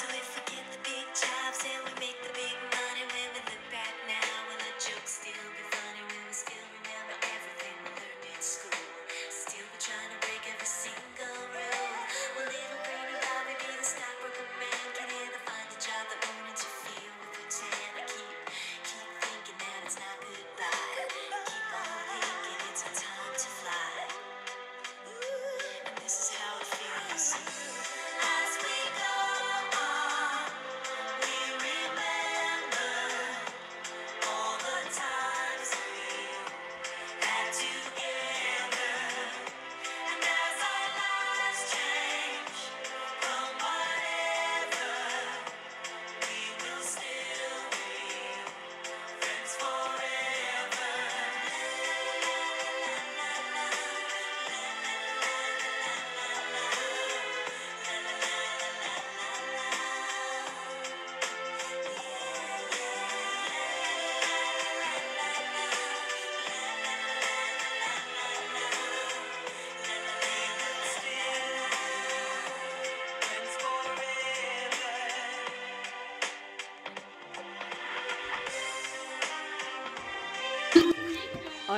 So we the big jobs and we make the big money when we look back now. Will the joke still be?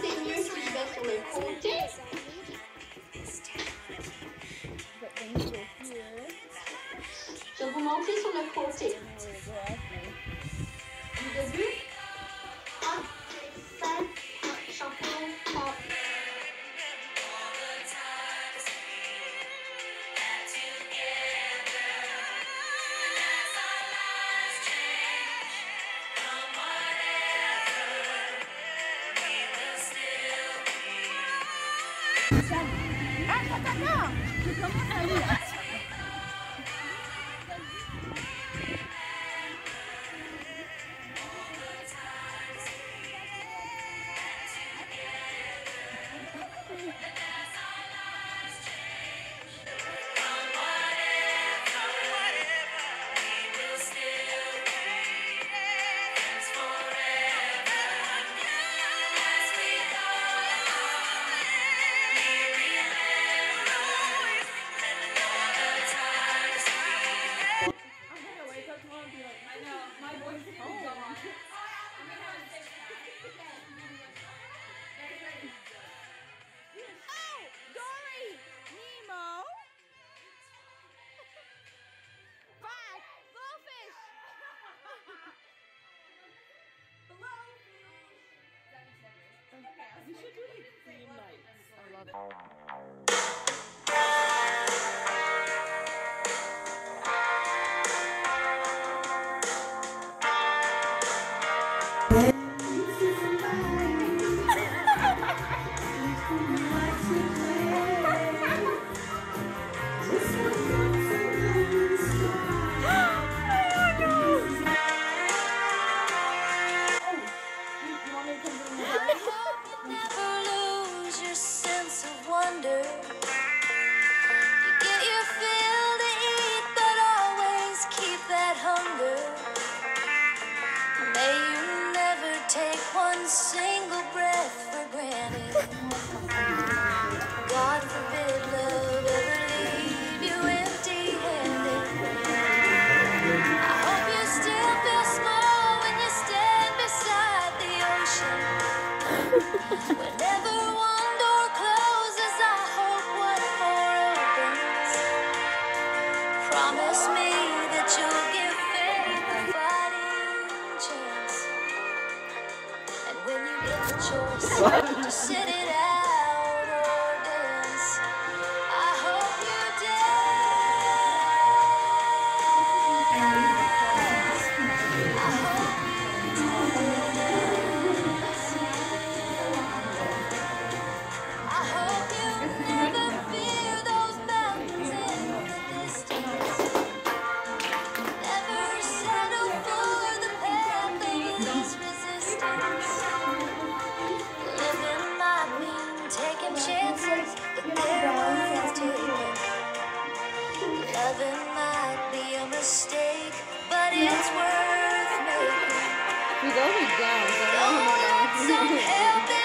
c'est mieux s'il va sur le comté. Je vais vous montrer sur le côté. Du début, 呀你可不可以 oh, Dory! Nemo! Five! Blowfish! Blowfish! Okay, we should do like three nights. I love it. single breath for granted. God forbid love ever leave you empty handed. I hope you still feel small when you stand beside the ocean. Whenever one. We've down, so I don't know.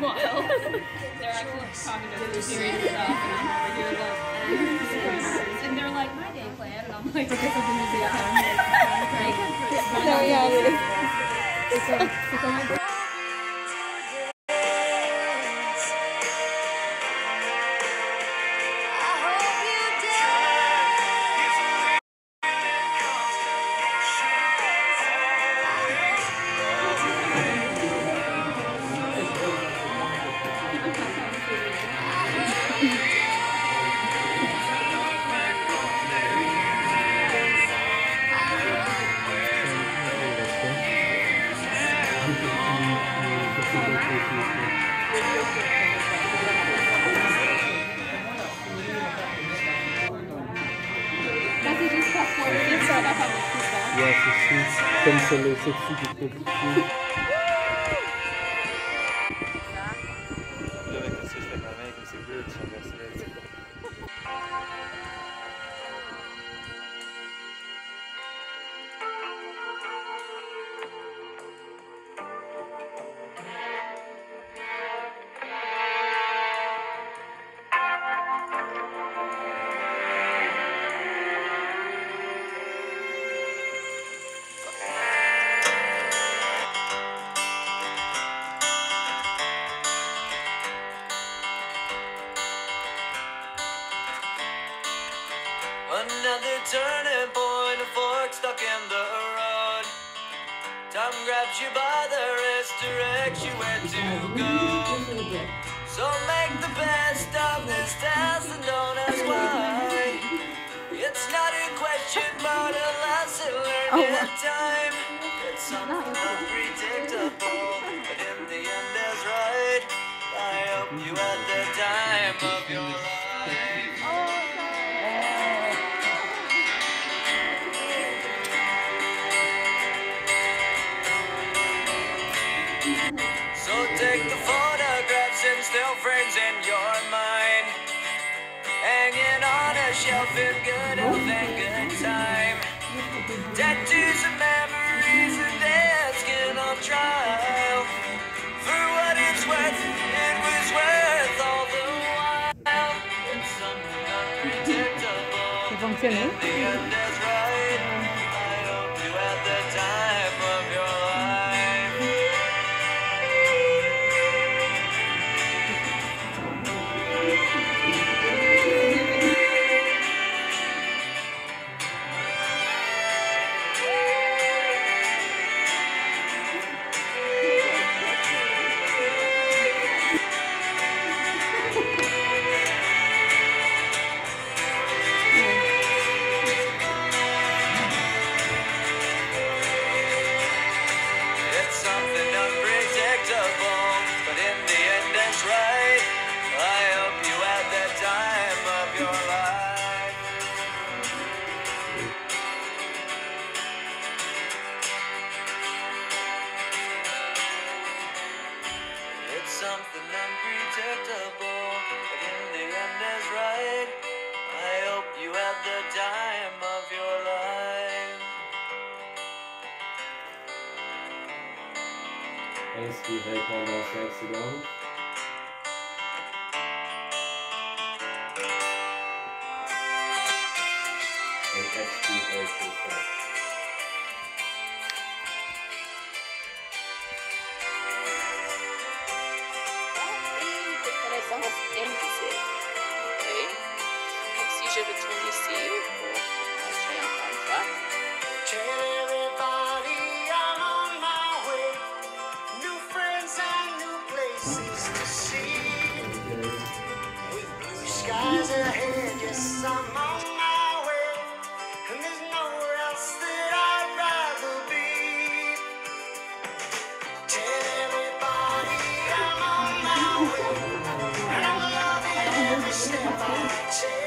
while. they're actually cognitive theory stuff, and I'm like, and they're like, my day plan, and I'm like, I guess I'll do music. Yeah. So yeah, it is. It's like, it's like, Yes, it's comme sur le sexy Oh, time. It's unpredictable, but in the end is right. I hope you the time of your life. So take the photographs and still frames in your mind. Hanging on a shelf inscrevei com o nosso segundo. And execute full set. Exija between DC, ou seja, um. 是谢